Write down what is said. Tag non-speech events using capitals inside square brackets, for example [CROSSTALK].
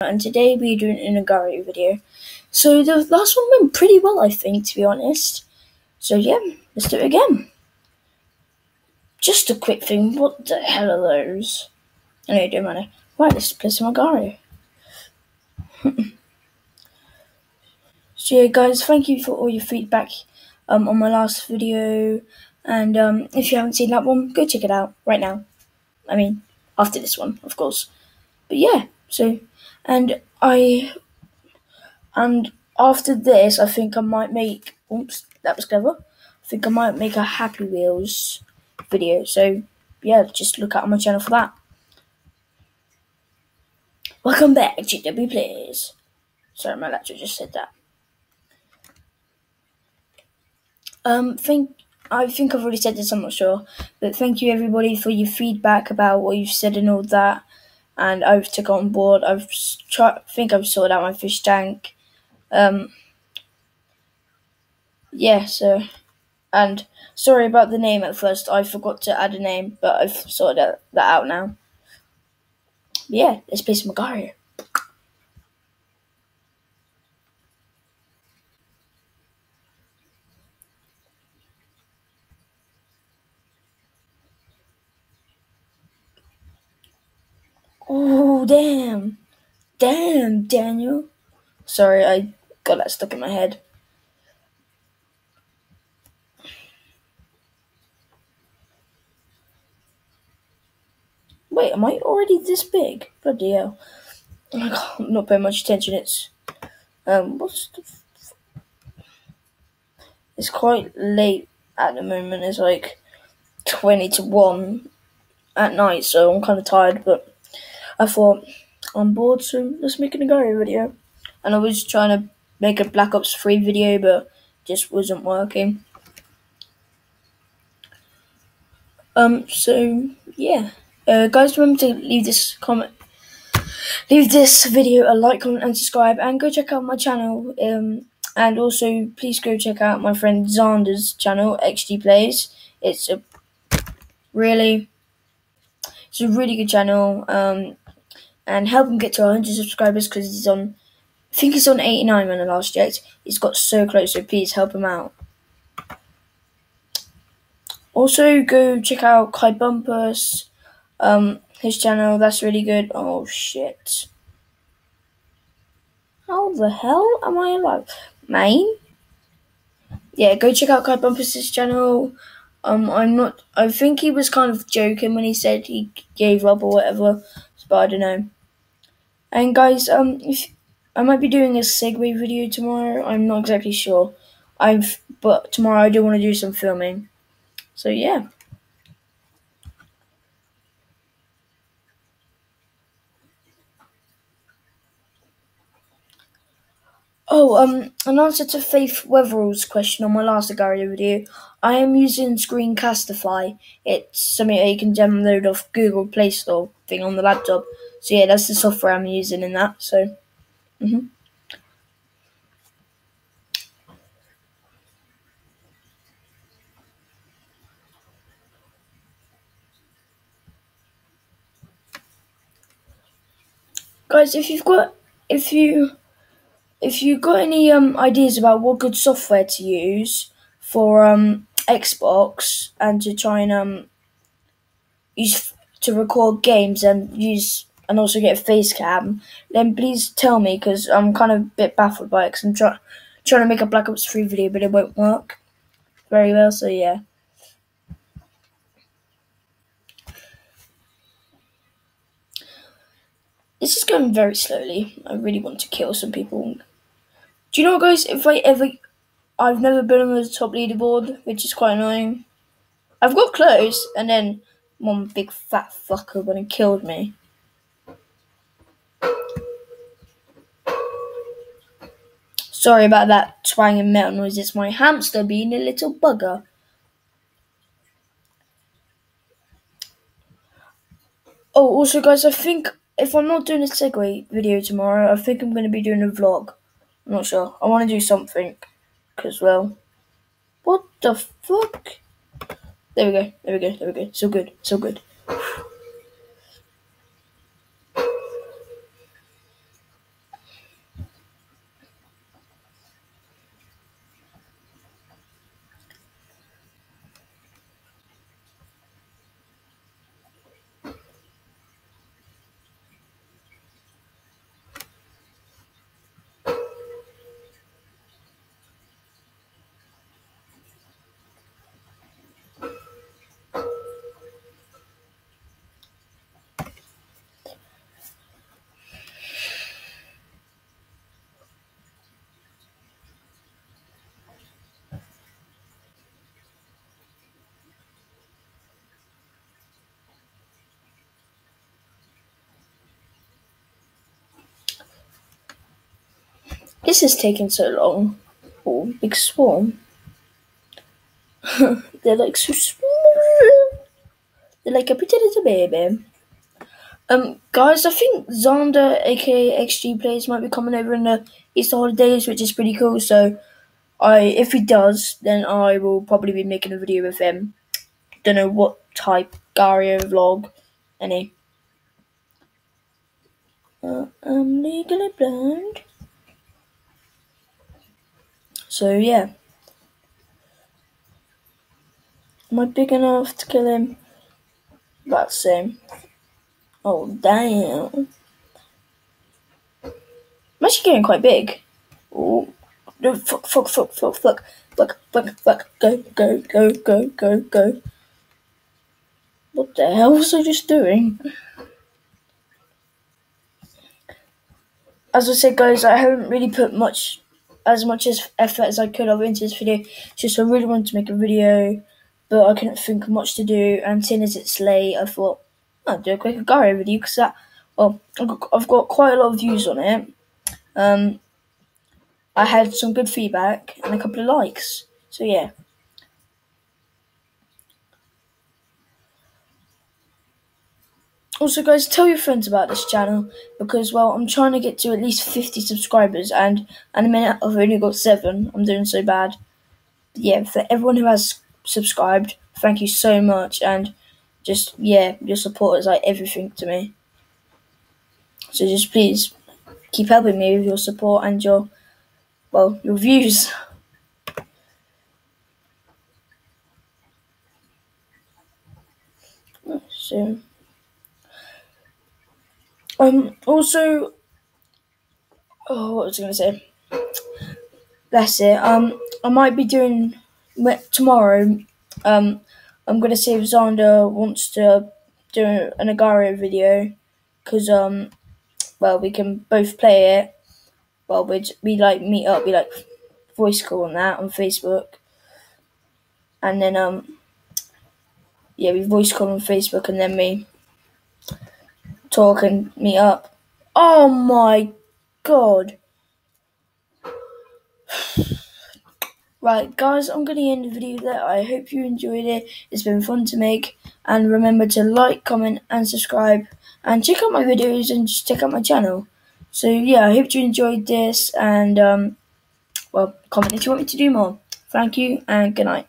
and today we're doing an Agar.io video. So the last one went pretty well, I think, to be honest. So yeah, let's do it again. Just a quick thing, what the hell are those? Anyway, don't matter. Right, let's play some Agar.io. [LAUGHS] so yeah, guys, thank you for all your feedback um, on my last video. And um, if you haven't seen that one, go check it out right now. I mean, after this one, of course. But yeah, so and I and after this, I think I might make. Oops, that was clever. I think I might make a Happy Wheels video. So yeah, just look out on my channel for that. Welcome back, JW Playz. Sorry, my laptop just said that. Um, think I think I've already said this. I'm not sure, but thank you everybody for your feedback about what you've said and all that and I've took on board. I've tried, think I've sorted out my fish tank. Um, yeah, so and sorry about the name at first. I forgot to add a name, but I've sorted that out now. Yeah, let's play some Agar.io. Oh, damn. Damn, Daniel. Sorry, I got that stuck in my head. Wait, am I already this big? Bloody hell. I'm not paying much attention. It's, um, what's the. It's quite late at the moment. It's like 20 to 1 at night, so I'm kind of tired, but I thought, I'm bored, so let's make an Agar.io video. And I was trying to make a Black Ops 3 video, but just wasn't working. Um, so, yeah. Uh, guys, remember to leave this comment, leave this video a like, comment, and subscribe, and go check out my channel. Um, and also, please go check out my friend Xander's channel, XG Plays. It's a really, it's a really good channel. Um, and help him get to 100 subscribers because he's on, I think he's on 89 when I last checked. He's got so close, so please help him out. Also, go check out Kai Bumpus, um, his channel. That's really good. Oh shit! How the hell am I alive, Main? Yeah, go check out Kai Bumpus' channel. Um, I'm not. I think he was kind of joking when he said he gave up or whatever, but I don't know. And guys, um, if I might be doing a Segway video tomorrow, I'm not exactly sure. I've but tomorrow I do want to do some filming. So yeah. Oh, um, an answer to Faith Weatherall's question on my last Agar.io video, I am using Screencastify. It's something that you can download off Google Play Store thing on the laptop. So yeah, that's the software I'm using in that. So, mm-hmm. Guys, if you've got if you if you got any um ideas about what good software to use for um Xbox and to try and um use to record games and use and also get a face cam, then please tell me because I'm kind of a bit baffled by it because I'm trying trying to make a Black Ops 3 video but it won't work very well. So yeah. This is going very slowly. I really want to kill some people. You know guys? If I ever, I've never been on the top leaderboard, which is quite annoying. I've got close, and then one big fat fucker went and killed me. Sorry about that twanging metal noise. It's my hamster being a little bugger. Oh, also, guys, I think if I'm not doing a Segway video tomorrow, I think I'm going to be doing a vlog. I'm not sure. I want to do something. Because, well, what the fuck? There we go. There we go. There we go. So good. So good. This is taking so long. Oh, big swarm. [LAUGHS] They're like so small. They're like a pretty little baby. Um, guys, I think Xander, aka XG Plays, might be coming over in the Easter holidays, which is pretty cool. So, I if he does, then I will probably be making a video with him. Don't know what type, Gario vlog, any. Uh, I'm legally blind. So yeah. Am I big enough to kill him? The same. Oh damn. I'm actually getting quite big. Oh no fuck fuck fuck fuck fuck fuck fuck fuck go go go go go go. What the hell was I just doing? As I said guys, I haven't really put much as much as effort as I could have into this video. Just I really wanted to make a video but I couldn't think of much to do and seeing as it's late I thought I'll do a quick Agar.io video because that well I've got quite a lot of views on it. Um, I had some good feedback and a couple of likes. So yeah. Also, guys, tell your friends about this channel because, well, I'm trying to get to at least 50 subscribers, and in a minute I've only got seven. I'm doing so bad. But yeah, for everyone who has subscribed, thank you so much, and just yeah, your support is like everything to me. So just please keep helping me with your support and your well, your views. [LAUGHS] So um also oh what was I gonna say? That's it. Um I might be doing tomorrow um I'm gonna see if Xander wants to do an Agar.io video because um well we can both play it. Well we we like meet up, we like voice call on that on Facebook, and then um yeah we voice call on Facebook and then we talk and meet up. Oh my god. [SIGHS] Right, guys, I'm going to end the video there. I hope you enjoyed it. It's been fun to make. And remember to like, comment, and subscribe. And check out my videos and just check out my channel. So, yeah, I hope you enjoyed this. And, um, well, comment if you want me to do more. Thank you, and good night.